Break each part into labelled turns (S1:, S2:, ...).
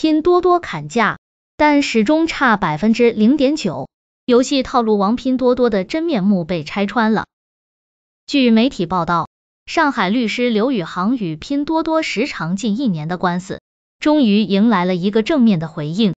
S1: 拼多多砍价，但始终差百分之零点九，游戏套路王拼多多的真面目被拆穿了。据媒体报道，上海律师刘宇航与拼多多时长近一年的官司，终于迎来了一个正面的回应。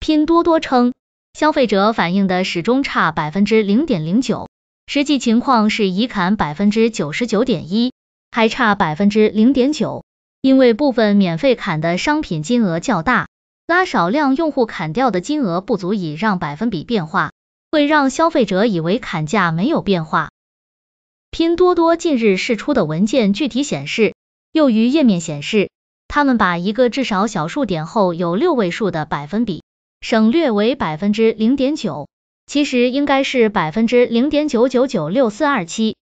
S1: 拼多多称，消费者反映的始终差百分之零点零九，实际情况是已砍百分之九十九点一，还差百分之零点九，因为部分免费砍的商品金额较大，拉少量用户砍掉的金额不足以让百分比变化，会让消费者以为砍价没有变化。拼多多近日释出的文件具体显示，由于页面显示，他们把一个至少小数点后有六位数的百分比。省略为百分之零点九，其实应该是百分之零点九九九六四二七。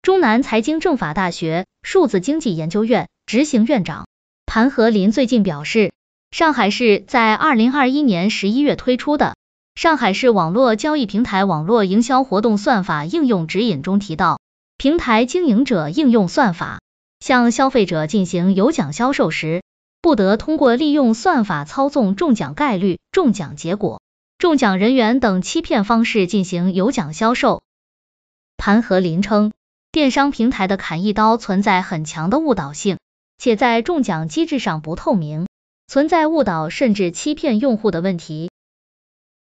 S1: 中南财经政法大学数字经济研究院执行院长谭和林最近表示，上海市在二零二一年十一月推出的《上海市网络交易平台网络营销活动算法应用指引》中提到，平台经营者应用算法向消费者进行有奖销售时。不得通过利用算法操纵中奖概率、中奖结果、中奖人员等欺骗方式进行有奖销售。潘和林称，电商平台的砍一刀存在很强的误导性，且在中奖机制上不透明，存在误导甚至欺骗用户的问题。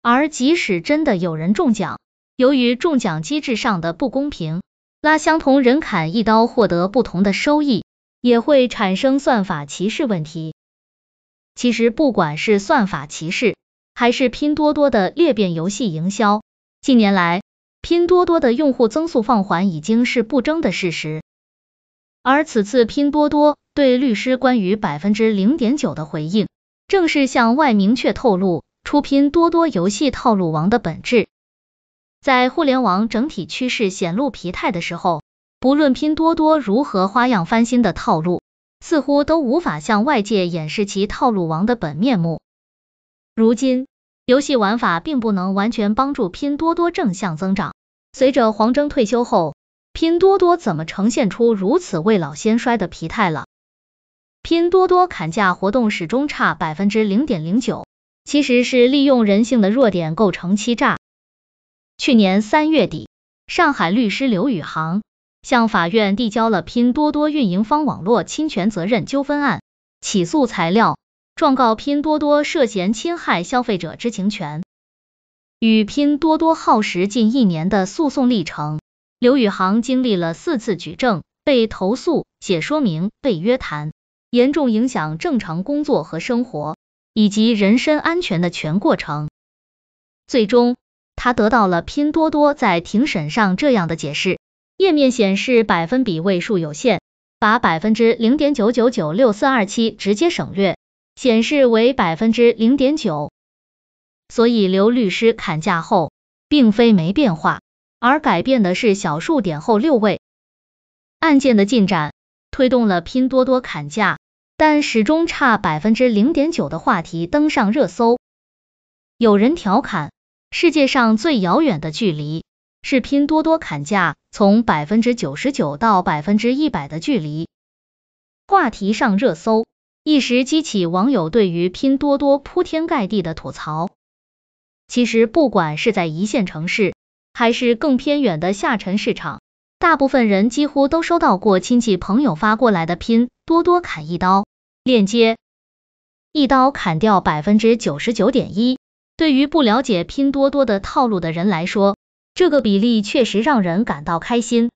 S1: 而即使真的有人中奖，由于中奖机制上的不公平，拉相同人砍一刀获得不同的收益。也会产生算法歧视问题。其实，不管是算法歧视，还是拼多多的裂变游戏营销，近年来拼多多的用户增速放缓已经是不争的事实。而此次拼多多对律师关于百分之零点九的回应，正是向外明确透露出拼多多游戏套路王的本质。在互联网整体趋势显露疲态的时候。不论拼多多如何花样翻新的套路，似乎都无法向外界掩饰其套路王的本面目。如今，游戏玩法并不能完全帮助拼多多正向增长。随着黄峥退休后，拼多多怎么呈现出如此未老先衰的疲态了？拼多多砍价活动始终差百分之零点零九，其实是利用人性的弱点构成欺诈。去年三月底，上海律师刘宇航。向法院递交了拼多多运营方网络侵权责任纠纷案起诉材料，状告拼多多涉嫌侵害消费者知情权。与拼多多耗时近一年的诉讼历程，刘宇航经历了四次举证、被投诉、写说明、被约谈，严重影响正常工作和生活以及人身安全的全过程。最终，他得到了拼多多在庭审上这样的解释。页面显示百分比位数有限，把百分之零点九九九六四二七直接省略，显示为百分之零点九。所以刘律师砍价后，并非没变化，而改变的是小数点后六位。案件的进展推动了拼多多砍价，但始终差百分之零点九的话题登上热搜。有人调侃，世界上最遥远的距离。是拼多多砍价从百分之九十九到百分之一百的距离，话题上热搜，一时激起网友对于拼多多铺天盖地的吐槽。其实不管是在一线城市，还是更偏远的下沉市场，大部分人几乎都收到过亲戚朋友发过来的拼多多砍一刀链接，一刀砍掉百分之九十九点一。对于不了解拼多多的套路的人来说，这个比例确实让人感到开心，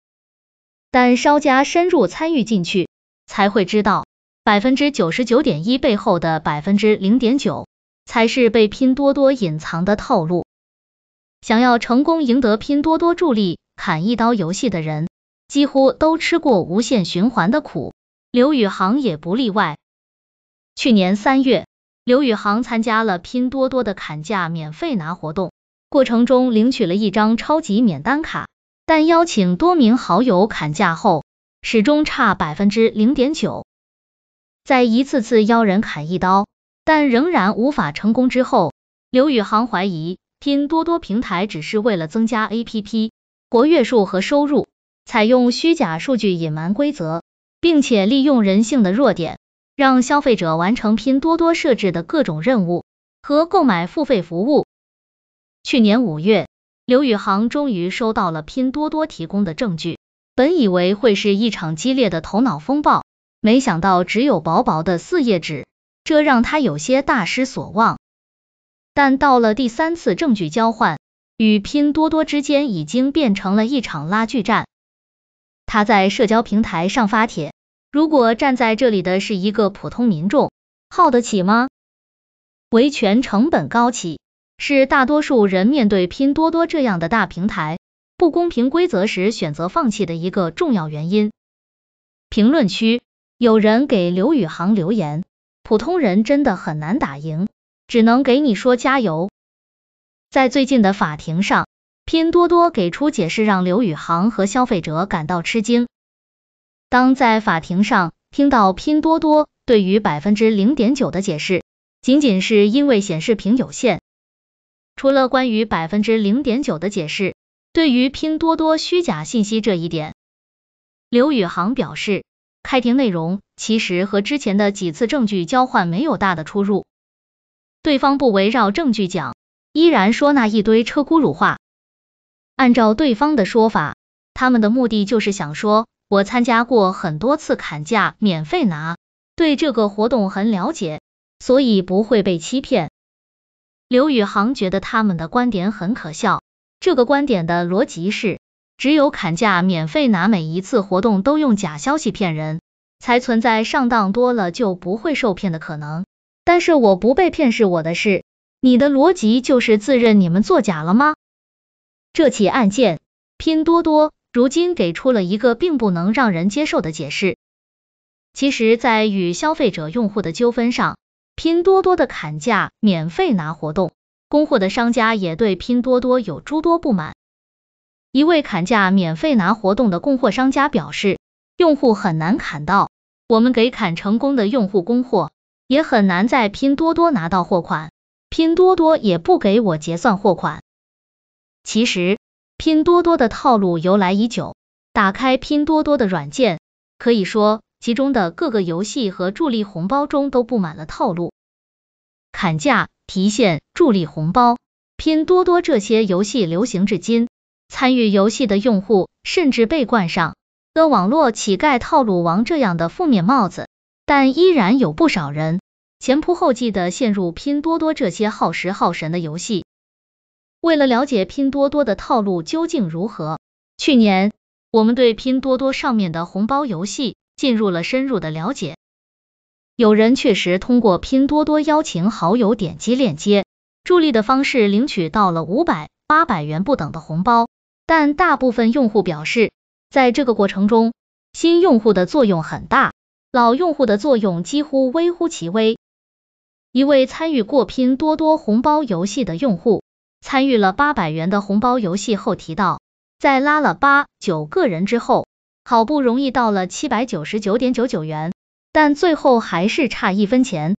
S1: 但稍加深入参与进去，才会知道百分之九十九点一背后的百分之零点九，才是被拼多多隐藏的套路。想要成功赢得拼多多助力砍一刀游戏的人，几乎都吃过无限循环的苦，刘宇航也不例外。去年三月，刘宇航参加了拼多多的砍价免费拿活动。过程中领取了一张超级免单卡，但邀请多名好友砍价后，始终差百分之零点九。在一次次邀人砍一刀，但仍然无法成功之后，刘宇航怀疑拼多多平台只是为了增加 APP 活跃数和收入，采用虚假数据隐瞒规则，并且利用人性的弱点，让消费者完成拼多多设置的各种任务和购买付费服务。去年五月，刘宇航终于收到了拼多多提供的证据，本以为会是一场激烈的头脑风暴，没想到只有薄薄的四页纸，这让他有些大失所望。但到了第三次证据交换，与拼多多之间已经变成了一场拉锯战。他在社交平台上发帖，如果站在这里的是一个普通民众，耗得起吗？维权成本高企，是大多数人面对拼多多这样的大平台不公平规则时选择放弃的一个重要原因。评论区有人给刘宇航留言，普通人真的很难打赢。只能给你说加油。在最近的法庭上，拼多多给出解释，让刘宇航和消费者感到吃惊。当在法庭上听到拼多多对于百分之零点九的解释，仅仅是因为显示屏有限。除了关于百分之零点九的解释，对于拼多多虚假信息这一点，刘宇航表示，开庭内容其实和之前的几次证据交换没有大的出入。对方不围绕证据讲，依然说那一堆车轱辘话。按照对方的说法，他们的目的就是想说，我参加过很多次砍价免费拿，对这个活动很了解，所以不会被欺骗。刘宇航觉得他们的观点很可笑。这个观点的逻辑是，只有砍价免费拿，每一次活动都用假消息骗人，才存在上当多了就不会受骗的可能。但是我不被骗是我的事，你的逻辑就是自认你们作假了吗？这起案件，拼多多如今给出了一个并不能让人接受的解释。其实，在与消费者用户的纠纷上，拼多多的砍价免费拿活动，供货的商家也对拼多多有诸多不满。一位砍价免费拿活动的供货商家表示，用户很难砍到，我们给砍成功的用户供货。也很难在拼多多拿到货款，拼多多也不给我结算货款。其实，拼多多的套路由来已久。打开拼多多的软件，可以说其中的各个游戏和助力红包中都布满了套路。砍价、提现、助力红包，拼多多这些游戏流行至今，参与游戏的用户甚至被冠上“的网络乞丐”“套路王”这样的负面帽子。但依然有不少人前仆后继的陷入拼多多这些耗时耗神的游戏。为了了解拼多多的套路究竟如何，去年我们对拼多多上面的红包游戏进入了深入的了解。有人确实通过拼多多邀请好友点击链接助力的方式领取到了五百、八百元不等的红包，但大部分用户表示，在这个过程中，新用户的作用很大。老用户的作用几乎微乎其微。一位参与过拼多多红包游戏的用户，参与了八百元的红包游戏后提到，在拉了八九个人之后，好不容易到了七百九十九点九九元，但最后还是差一分钱。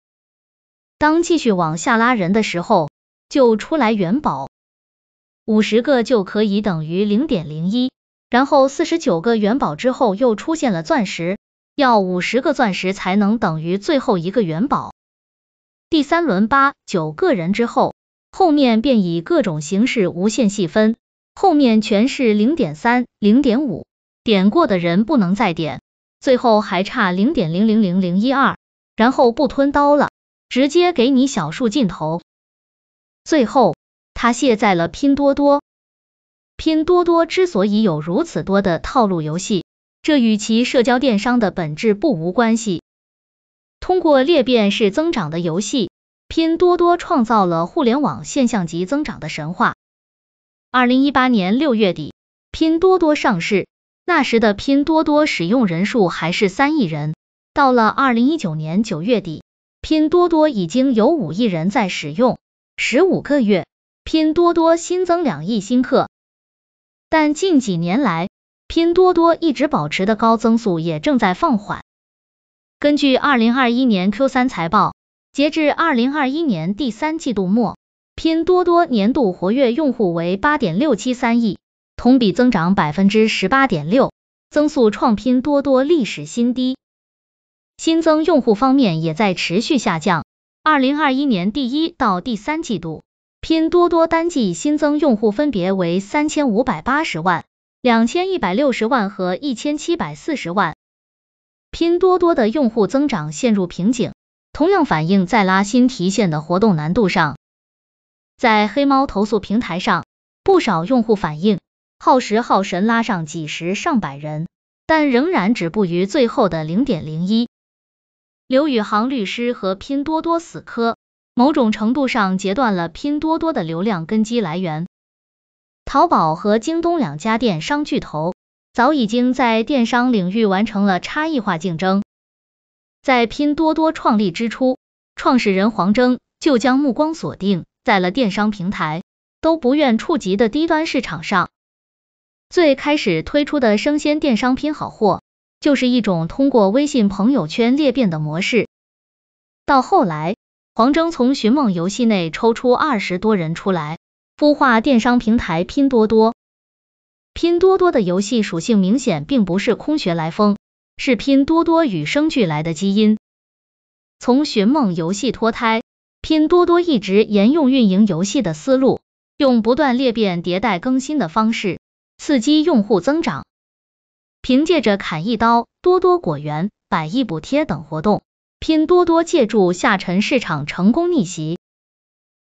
S1: 当继续往下拉人的时候，就出来元宝，五十个就可以等于零点零一，然后四十九个元宝之后又出现了钻石。要五十个钻石才能等于最后一个元宝。第三轮八九个人之后，后面便以各种形式无限细分，后面全是零点三、零点五，点过的人不能再点，最后还差零点零零零零一二，然后不吞刀了，直接给你小数尽头。最后他卸载了拼多多。拼多多之所以有如此多的套路游戏。这与其社交电商的本质不无关系。通过裂变式增长的游戏，拼多多创造了互联网现象级增长的神话。二零一八年六月底，拼多多上市，那时的拼多多使用人数还是三亿人。到了二零一九年九月底，拼多多已经有五亿人在使用，十五个月，拼多多新增两亿新客。但近几年来，拼多多一直保持的高增速也正在放缓。根据二零二一年 Q 三财报，截至二零二一年第三季度末，拼多多年度活跃用户为八点六七三亿，同比增长百分之十八点六，增速创拼多多历史新低。新增用户方面也在持续下降。二零二一年第一到第三季度，拼多多单季新增用户分别为三千五百八十万、两千一百六十万和一千七百四十万。拼多多的用户增长陷入瓶颈，同样反映在拉新提现的活动难度上。在黑猫投诉平台上，不少用户反映，耗时耗神拉上几十上百人，但仍然止步于最后的零点零一。刘宇航律师和拼多多死磕，某种程度上截断了拼多多的流量根基来源。淘宝和京东两家电商巨头早已经在电商领域完成了差异化竞争。在拼多多创立之初，创始人黄峥就将目光锁定在了电商平台都不愿触及的低端市场上。最开始推出的生鲜电商拼好货。就是一种通过微信朋友圈裂变的模式。到后来，黄峥从寻梦游戏内抽出二十多人出来，孵化电商平台拼多多。拼多多的游戏属性明显并不是空穴来风，是拼多多与生俱来的基因。从寻梦游戏脱胎，拼多多一直沿用运营游戏的思路，用不断裂变、迭代更新的方式，刺激用户增长。凭借着砍一刀、多多果园、百亿补贴等活动，拼多多借助下沉市场成功逆袭。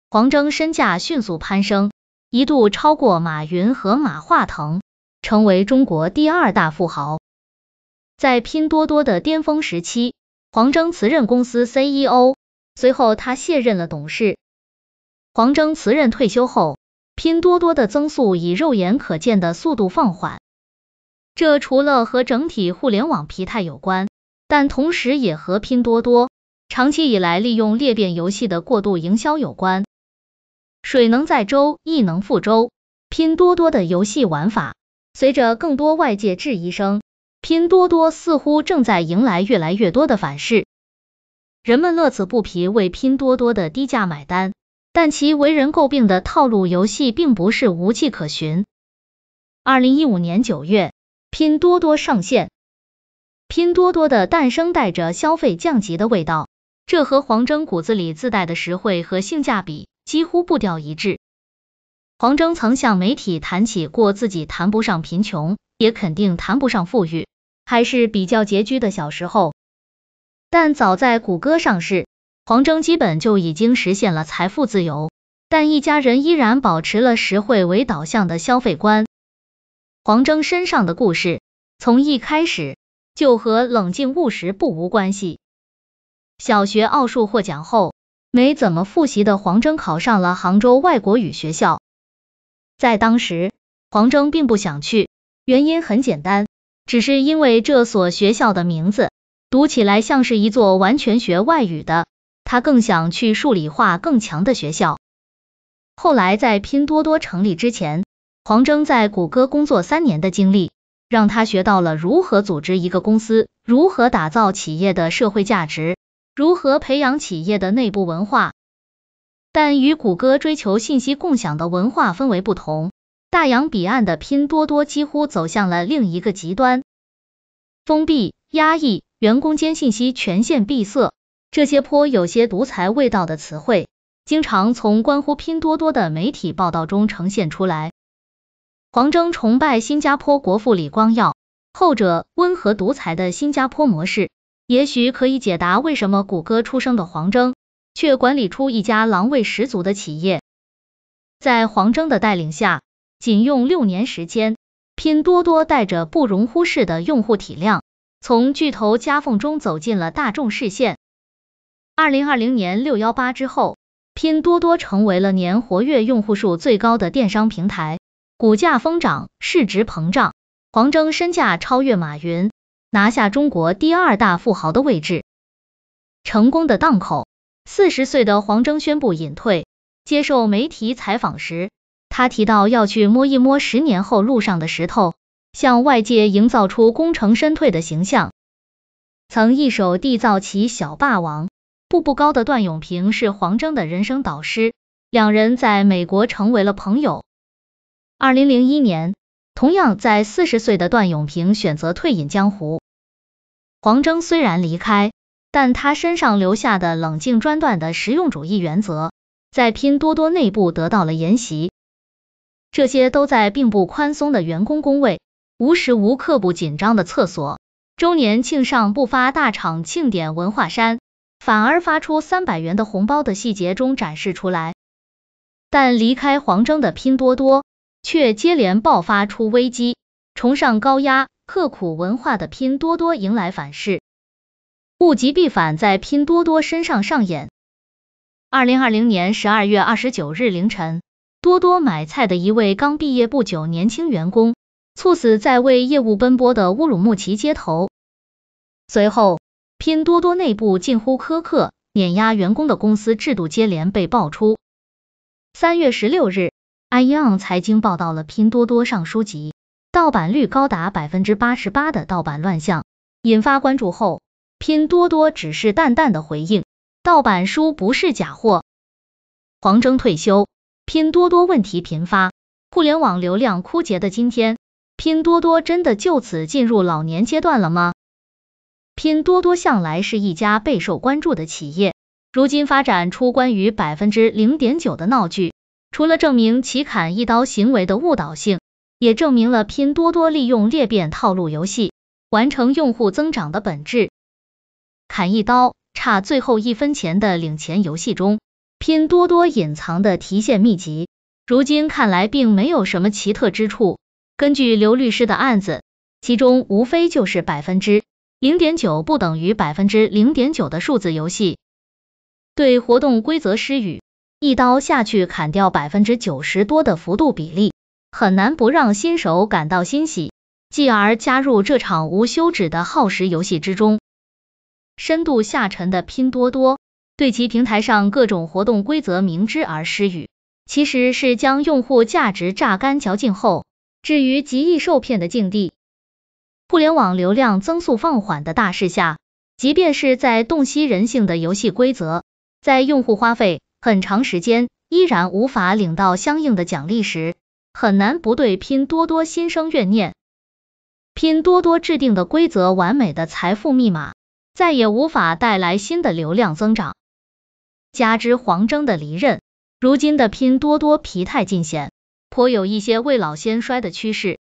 S1: 黄峥身价迅速攀升，一度超过马云和马化腾，成为中国第二大富豪。在拼多多的巅峰时期，黄峥辞任公司 CEO，随后他卸任了董事。黄峥辞任退休后，拼多多的增速以肉眼可见的速度放缓。这除了和整体互联网疲态有关，但同时也和拼多多长期以来利用裂变游戏的过度营销有关。水能载舟，亦能覆舟。拼多多的游戏玩法，随着更多外界质疑声，拼多多似乎正在迎来越来越多的反噬。人们乐此不疲为拼多多的低价买单，但其为人诟病的套路游戏并不是无迹可寻。二零一五年九月。拼多多上线，拼多多的诞生带着消费降级的味道，这和黄峥骨子里自带的实惠和性价比几乎步调一致。黄峥曾向媒体谈起过自己谈不上贫穷，也肯定谈不上富裕，还是比较拮据的小时候。但早在谷歌上市，黄峥基本就已经实现了财富自由，但一家人依然保持了实惠为导向的消费观。黄峥身上的故事，从一开始就和冷静务实不无关系。小学奥数获奖后，没怎么复习的黄峥考上了杭州外国语学校。在当时，黄峥并不想去，原因很简单，只是因为这所学校的名字读起来像是一座完全学外语的，他更想去数理化更强的学校。后来在拼多多成立之前。黄峥在谷歌工作三年的经历，让他学到了如何组织一个公司，如何打造企业的社会价值，如何培养企业的内部文化。但与谷歌追求信息共享的文化氛围不同，大洋彼岸的拼多多几乎走向了另一个极端，封闭、压抑，员工间信息权限闭塞，这些颇有些独裁味道的词汇，经常从关乎拼多多的媒体报道中呈现出来。黄峥崇拜新加坡国父李光耀，后者温和独裁的新加坡模式，也许可以解答为什么谷歌出生的黄峥，却管理出一家狼味十足的企业。在黄峥的带领下，仅用六年时间，拼多多带着不容忽视的用户体量，从巨头夹缝中走进了大众视线。二零二零年六幺八之后，拼多多成为了年活跃用户数最高的电商平台。股价疯涨，市值膨胀，黄峥身价超越马云，拿下中国第二大富豪的位置。成功的档口，四十岁的黄峥宣布隐退。接受媒体采访时，他提到要去摸一摸十年后路上的石头，向外界营造出功成身退的形象。曾一手缔造起小霸王，步步高的段永平是黄峥的人生导师，两人在美国成为了朋友。二零零一年，同样在四十岁的段永平选择退隐江湖。黄峥虽然离开，但他身上留下的冷静专断的实用主义原则，在拼多多内部得到了沿袭。这些都在并不宽松的员工工位、无时无刻不紧张的厕所、周年庆上不发大厂庆典文化衫，反而发出三百元的红包的细节中展示出来。但离开黄峥的拼多多，却接连爆发出危机。崇尚高压、刻苦文化的拼多多迎来反噬，物极必反在拼多多身上上演。二零二零年十二月二十九日凌晨。多多买菜的一位刚毕业不久年轻员工猝死在为业务奔波的乌鲁木齐街头。随后，拼多多内部近乎苛刻、碾压员工的公司制度接连被爆出。三月十六日，iON 财经报道了拼多多上书籍盗版率高达百分之八十八的盗版乱象，引发关注后，拼多多只是淡淡的回应：盗版书不是假货。黄峥退休。拼多多问题频发，互联网流量枯竭的今天，拼多多真的就此进入老年阶段了吗？拼多多向来是一家备受关注的企业，如今发展出关于百分之零点九的闹剧，除了证明其砍一刀行为的误导性，也证明了拼多多利用裂变套路游戏完成用户增长的本质。砍一刀，差最后一分钱的领钱游戏中。拼多多隐藏的提现秘籍，如今看来并没有什么奇特之处。根据刘律师的案子，其中无非就是百分之零点九不等于百分之零点九的数字游戏。对活动规则施予，一刀下去砍掉百分之九十多的幅度比例，很难不让新手感到欣喜，继而加入这场无休止的耗时游戏之中。深度下沉的拼多多。对其平台上各种活动规则明知而施予，其实是将用户价值榨干嚼尽后，置于极易受骗的境地。互联网流量增速放缓的大势下，即便是在洞悉人性的游戏规则，在用户花费很长时间依然无法领到相应的奖励时，很难不对拼多多心生怨念。拼多多制定的规则完美的财富密码，再也无法带来新的流量增长。加之黄峥的离任，如今的拼多多疲态尽显，颇有一些未老先衰的趋势。